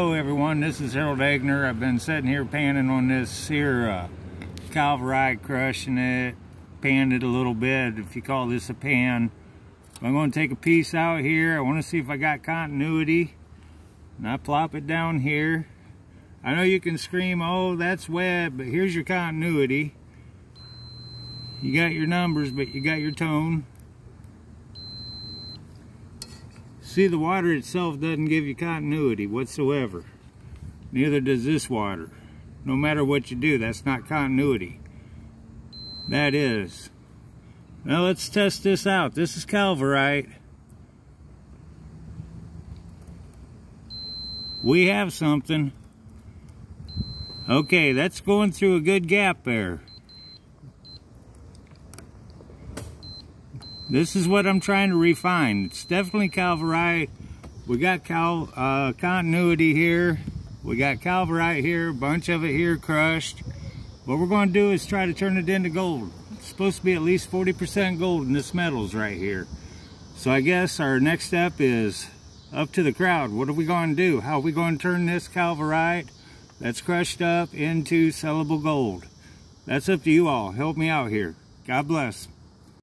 Hello everyone, this is Harold Egner. I've been sitting here panning on this here uh, Calaverite, crushing it, panned it a little bit, if you call this a pan. I'm going to take a piece out here. I want to see if I got continuity. And I plop it down here. I know you can scream, oh, that's wet, but here's your continuity. You got your numbers, but you got your tone. See, the water itself doesn't give you continuity whatsoever. Neither does this water. No matter what you do, that's not continuity. That is. Now let's test this out. This is Calaverite. We have something. Okay, that's going through a good gap there. This is what I'm trying to refine. It's definitely Calaverite. We got cal uh, continuity here. We got Calaverite here, bunch of it here crushed. What we're going to do is try to turn it into gold. It's supposed to be at least 40% gold in this metals right here. So I guess our next step is up to the crowd. What are we going to do? How are we going to turn this Calaverite that's crushed up into sellable gold? That's up to you all. Help me out here. God bless.